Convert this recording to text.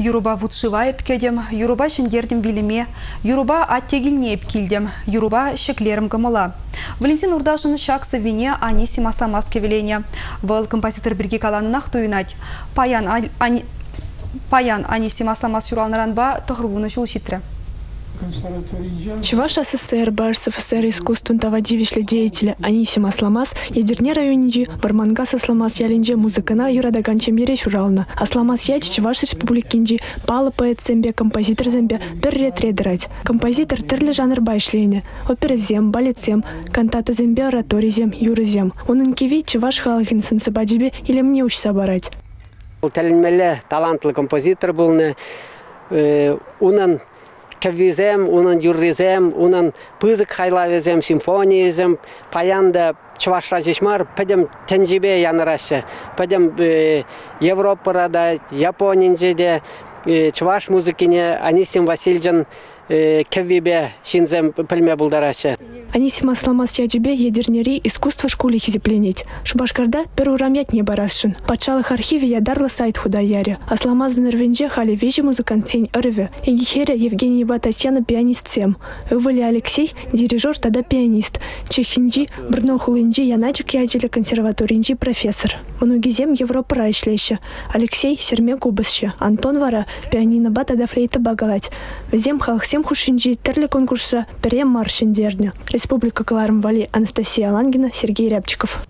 Юруба вудшива епкедем, юруба шендердем вилеме, юруба аттегілне епкилдем, юруба шеклерім гымыла. Валентин Урдашын шаксы вине Аниси Масламас кевелене. Композитор бірге каланынақ туйнать. Паян, Паян Аниси Масламас юралнаранба шитрі. Чуваш СССР, БРСФСР искусствын тавадивишлі деятеля Анисим Асламас, ядерне районинжи Бармангас Асламас ялинже музыкана юрадаган чемере шурална. Асламас яч Чуваш республикинжи палы поэт зембе, композитор зембе бір рет. Композитор түрлі жанр байшлене. Опера зем, балет зем, кантата зембе, ораторий зем, юры зем. Оның кеви Чуваш халахин сынсы баджибе или мне учса барать. Бұл талантлы композитор болны. Унан кәвизем, унан юрризем, унан пызык хайлавезем, симфониязем, паянда чувашра жешмар, пәдем тәнжибе яныраща, пәдем Европарада, Японинжеде, чуваш музыкине Анисим Васильджан кәвибе шинзем пілме бұлдарашы. Анисим Асламас яджибе едернери искусство школе хизепленить. Шубашкарда бір урамят не барасшын. Патшалық архиве ядарлы сайт яре. Асламаз нервенже хали вежи музыкант сень ырве. Егихере Евгений Ева Татьяна пианист сем. Ывали Алексей дирижер тада пианист. Чехинджи хулинджи яначек яджеле консерваторинджи профессор. Многизем Европа райшлеще. Алексей серме губасще. Антон вара пианино ба тада флейта багалать. Взем халхсем хушинджи терле конкурса перем маршиндерня. Республика Кларм Вали Анастасия Лангина, Сергей Рябчиков.